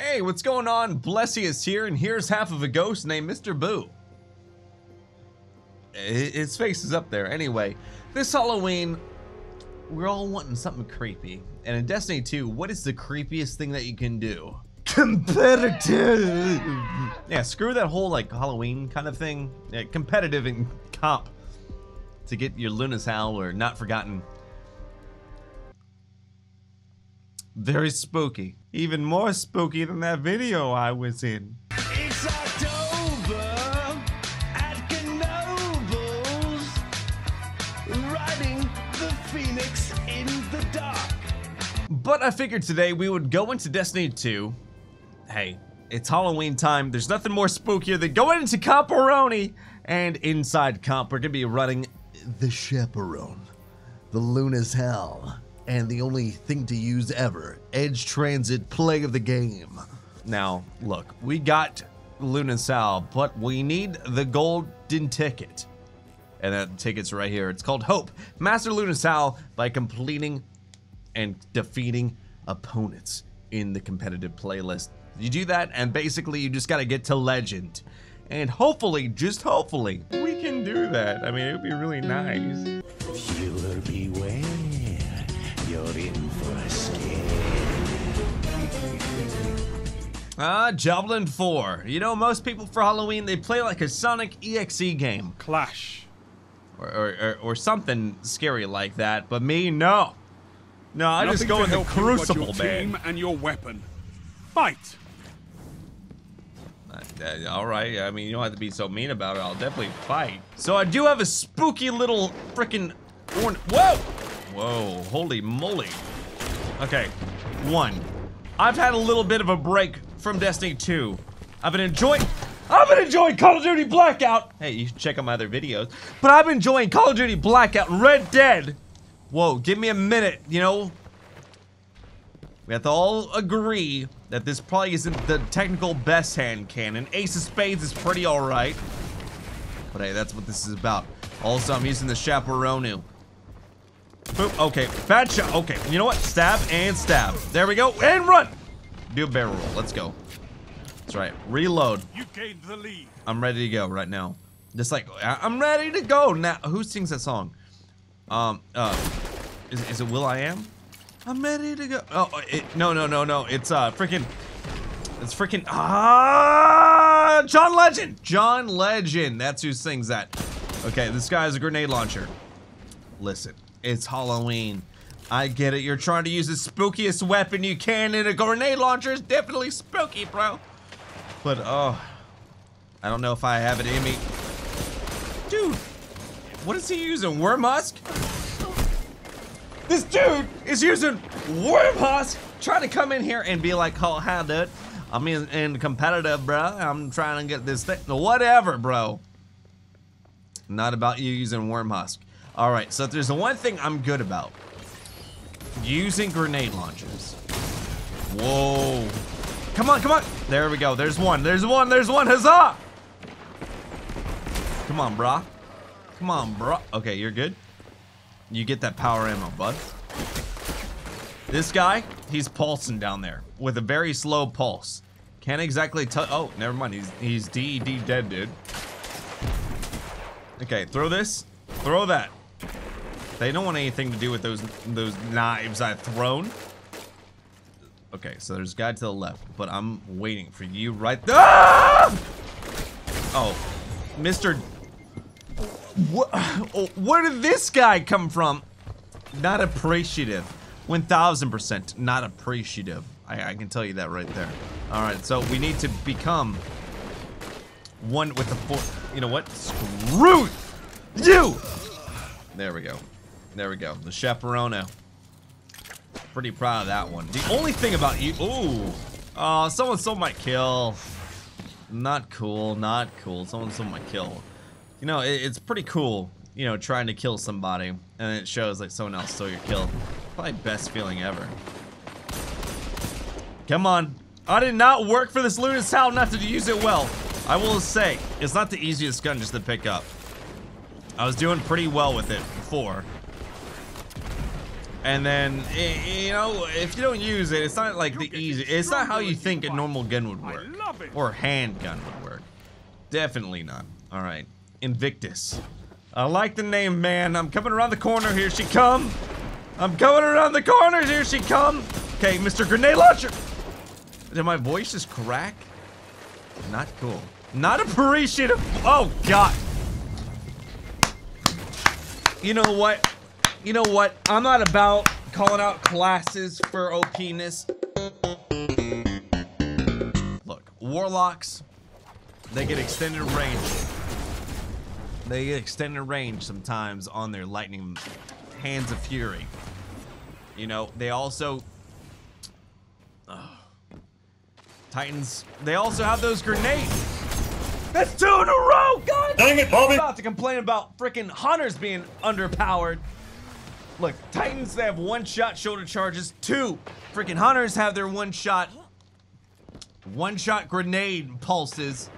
Hey, what's going on? Blessy is here, and here's half of a ghost named Mr. Boo. His face is up there. Anyway, this Halloween, we're all wanting something creepy. And in Destiny 2, what is the creepiest thing that you can do? Competitive! Yeah, screw that whole like Halloween kind of thing. Yeah, competitive and comp to get your Luna's Howl or Not Forgotten. Very spooky. Even more spooky than that video I was in. It's October at Knobles, riding the Phoenix in the dark. But I figured today we would go into Destiny 2. Hey, it's Halloween time. There's nothing more spookier than going into Comparoni. And inside Comp, we're going to be running the Chaperone, the Luna's Howl, and the only thing to use ever, Edge Transit play of the game. Now, look, we got Luna's Howl, but we need the golden ticket. And that ticket's right here. It's called Hope. Master Luna's Howl by completing and defeating opponents in the competitive playlist. You do that, and basically you just gotta get to legend. And hopefully, just hopefully, we can do that. I mean, it would be really nice. Viewer beware, you're in for a scare. Ah, Joblin 4. You know, most people for Halloween, they play like a Sonic EXE game. Clash. Or, or, or, or something scary like that, but me, no. No, I just Nothing go to in the help you but Crucible, your man. and your weapon. Fight. Uh, all right. I mean, you don't have to be so mean about it. I'll definitely fight. So I do have a spooky little freaking orn. Whoa! Whoa! Holy moly! Okay, one. I've had a little bit of a break from Destiny 2. I've been enjoying. I've been enjoying Call of Duty Blackout. Hey, you should check out my other videos. But I've been enjoying Call of Duty Blackout, Red Dead. Whoa! Give me a minute. You know, we have to all agree that this probably isn't the technical best hand cannon. Ace of Spades is pretty alright. But hey, that's what this is about. Also, I'm using the Chaperonu. Boop. Okay, bad shot. Okay, you know what? Stab and stab. There we go. And run! Do a barrel roll. Let's go. That's right. Reload. You gained the lead. I'm ready to go right now. Just like, I'm ready to go now. Who sings that song? Um, uh, is, is it will.i.am? I'm ready to go. Oh, it, no, no, no, no. It's, uh, freaking, it's freaking, ah, John Legend. John Legend. That's who sings that. Okay, this guy has a grenade launcher. Listen, it's Halloween. I get it. You're trying to use the spookiest weapon you can, and a grenade launcher is definitely spooky, bro. But, oh, I don't know if I have it in me. Dude, what is he using? Wormhusk? This dude is using Wormhusk, trying to come in here and be like, oh, hi, dude. I'm in, in competitive, bro. I'm trying to get this thing. Whatever, bro. Not about you using Wormhusk. All right, so if there's the one thing I'm good about, using grenade launchers. Whoa. Come on, come on. There we go. There's one. There's one. There's one. Huzzah! Come on, brah. Come on, brah. Okay, you're good. You get that power ammo, bud. This guy, he's pulsing down there with a very slow pulse. Can't exactly tell. Oh, never mind. He's he's DED dead, dude. Okay, throw this. Throw that. They don't want anything to do with those those knives I've thrown. Okay, so there's a guy to the left, but I'm waiting for you right there. Ah! Oh, Mr. What, oh, where did this guy come from? Not appreciative. 1000% not appreciative. I, I can tell you that right there. All right, so we need to become one with the four. You know what? Screw you! There we go. There we go. The chaperone. Pretty proud of that one. The only thing about you. Ooh. Oh, someone stole my kill. Not cool. Not cool. Someone stole my kill. You know, it, it's pretty cool, you know, trying to kill somebody, and it shows like someone else stole your kill. Probably best feeling ever. Come on. I did not work for this Luna's Howl not to use it well. I will say, it's not the easiest gun just to pick up. I was doing pretty well with it before. And then, you know, if you don't use it, it's not like the easy. It's not how you think a normal gun would work. Or handgun would work. Definitely not. All right. Invictus. I like the name, man. I'm coming around the corner. Here she come. I'm coming around the corner. Here she come. Okay, Mr. Grenade Launcher. Did my voice just crack? Not cool. Not appreciative. Oh, God. You know what? You know what? I'm not about calling out classes for OPness. Look, warlocks, they get extended range. They get extended range sometimes on their lightning hands of fury. You know, they also Ugh. Titans, they also have those grenades. That's two in a row! God Dang it, Bobby! I'm about to complain about freaking hunters being underpowered. Look, Titans, they have one shot shoulder charges. Two freaking hunters have their one shot, one shot grenade pulses.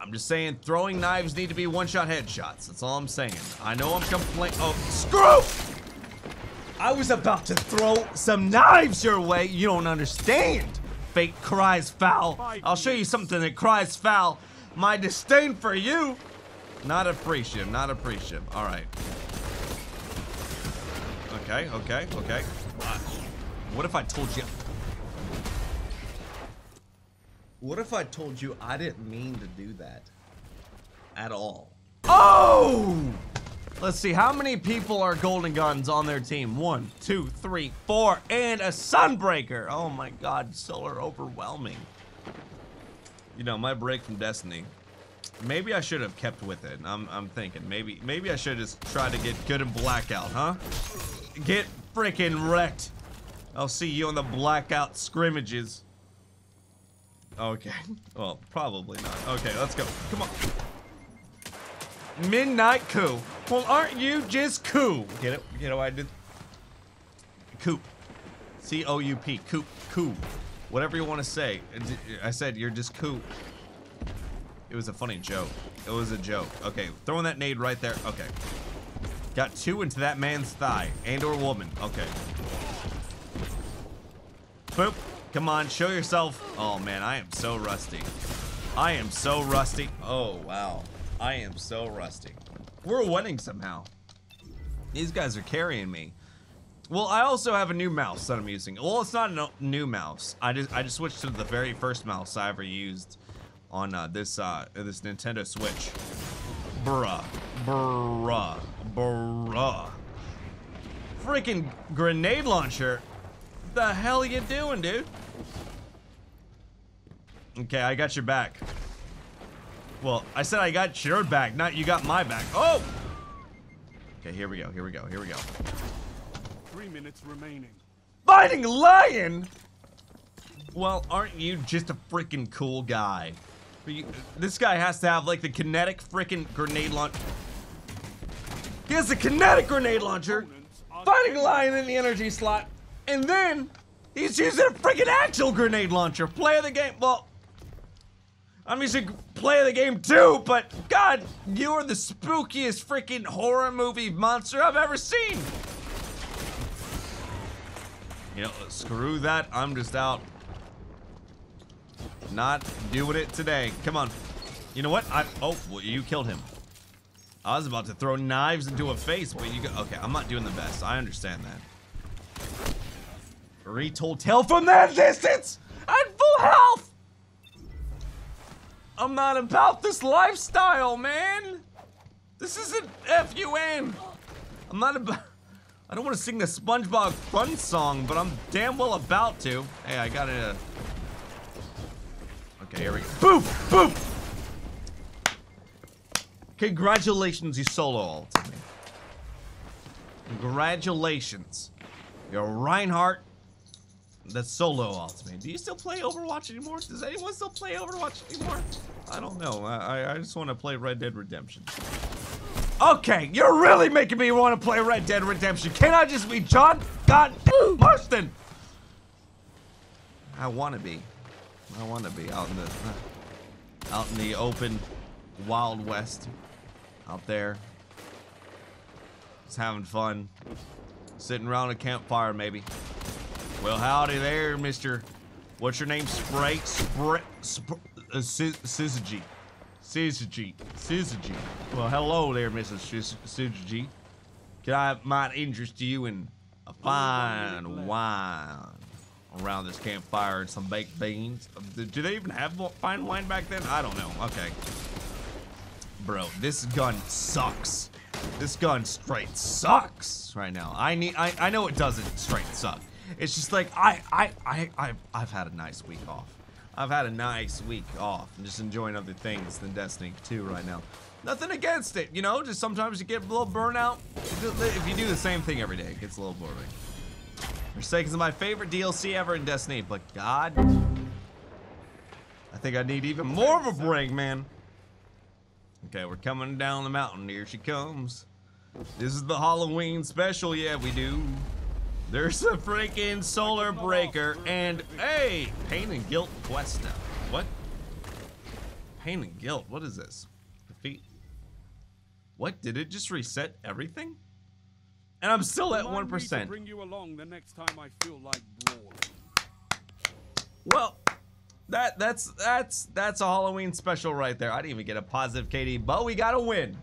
I'm just saying, throwing knives need to be one shot headshots. That's all I'm saying. I know I'm complaining. Oh, screw! I was about to throw some knives your way. You don't understand. Fate cries foul. I'll show you something that cries foul. My disdain for you. Not appreciative, not appreciative. All right. Okay, okay, okay. Uh, what if I told you? What if I told you I didn't mean to do that? At all. Oh! Let's see, how many people are golden guns on their team? One, two, three, four, and a sunbreaker. Oh my god, solar overwhelming. You know, my break from Destiny. Maybe I should have kept with it. I'm, I'm thinking maybe maybe I should just try to get good in blackout, huh? Get freaking wrecked. I'll see you in the blackout scrimmages. Okay. Well, probably not. Okay, let's go. Come on. Midnight coup. Well, aren't you just coup? Get it? You know I did. Coop. C O U P. Coop. Coup. Whatever you want to say. I said you're just coup. It was a funny joke. It was a joke. Okay, throwing that nade right there. Okay. Got two into that man's thigh. And or woman. Okay. Boop. Come on, show yourself. Oh man, I am so rusty. I am so rusty. Oh wow. I am so rusty. We're winning somehow. These guys are carrying me. Well, I also have a new mouse that I'm using. Well, it's not a new mouse. I just I just switched to the very first mouse I ever used on uh, this uh, this Nintendo Switch. Bruh, bruh, bruh. Freaking grenade launcher. The hell are you doing, dude? Okay, I got your back. Well, I said I got your back, not you got my back. Oh! Okay, here we go, here we go, here we go. Three minutes remaining. Fighting lion? Well, aren't you just a freaking cool guy? You- This guy has to have like the kinetic freaking grenade launch. He has the kinetic grenade launcher. Fighting lion in the energy slot. And then he's using a freaking actual grenade launcher. Play of the game. Well, I'm using play of the game too, but God, you are the spookiest freaking horror movie monster I've ever seen. You know, screw that. I'm just out. Not doing it today. Come on. You know what? I oh, well, you killed him. I was about to throw knives into a face, but you go. Okay, I'm not doing the best. I understand that. Retold tale from that distance at full health. I'm not about this lifestyle, man. This isn't FUN. I'm not about. I don't want to sing the SpongeBob fun song, but I'm damn well about to. Hey, I got it. Okay, here we go. Boop! Boop! Congratulations, you solo ulted me. Congratulations. You're Reinhardt. That's solo ultimate. me. Do you still play Overwatch anymore? Does anyone still play Overwatch anymore? I don't know. I, I- just want to play Red Dead Redemption. Okay, you're really making me want to play Red Dead Redemption. Can I just be John God Marston? I want to be. I want to be out in the out in the open, wild west, out there, just having fun. Sitting around a campfire, maybe. Well, howdy there, Mister. What's your name? Spray, spray, spray, uh, Syzygy. Syzygy. Syzygy. Well, hello there, Mrs. Syzygy. Can I might interest you in a fine wine around this campfire and some baked beans? Uh, Do they even have fine wine back then? I don't know. Okay. Bro, this gun sucks. This gun straight sucks right now. I need I, I know it doesn't straight suck. It's just like I I I I've, I've had a nice week off. I've had a nice week off. I'm just enjoying other things than Destiny 2 right now. Nothing against it, you know, just sometimes you get a little burnout. If you do the same thing every day, it gets a little boring. Forsaken is my favorite DLC ever in Destiny, but god I think I need even more of a break, man. Okay, we're coming down the mountain. Here she comes. This is the Halloween special. Yeah, we do. There's a freaking solar breaker and hey, pain and guilt quest now. What? Pain and guilt. What is this? Defeat. What? Did it just reset everything? And I'm still at one Remind me to percent. Bring you along the next time I feel like brawling. Well, that that's that's that's a Halloween special right there. I didn't even get a positive KD, but we got a win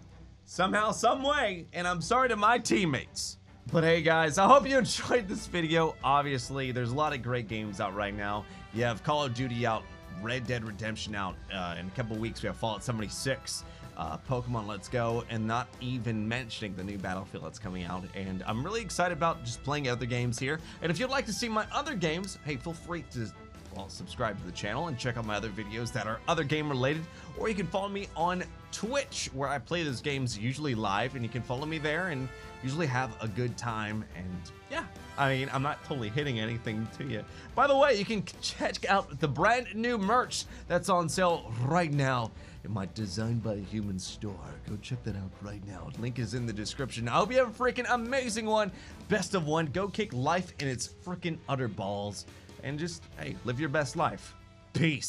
somehow, some way. And I'm sorry to my teammates. But hey guys, I hope you enjoyed this video. Obviously, there's a lot of great games out right now. You have Call of Duty out, Red Dead Redemption out. Uh, in a couple weeks, we have Fallout 76, uh, Pokemon Let's Go, and not even mentioning the new Battlefield that's coming out. And I'm really excited about just playing other games here. And if you'd like to see my other games, hey, feel free to well, subscribe to the channel and check out my other videos that are other game related. Or you can follow me on Twitch, where I play those games usually live, and you can follow me there and usually have a good time. And yeah, I mean, I'm not totally hitting anything to you. By the way, you can check out the brand new merch that's on sale right now in my Designed by Human store. Go check that out right now. Link is in the description. I hope you have a freaking amazing one. Best of one. Go kick life in its freaking utter balls and just, hey, live your best life. Peace.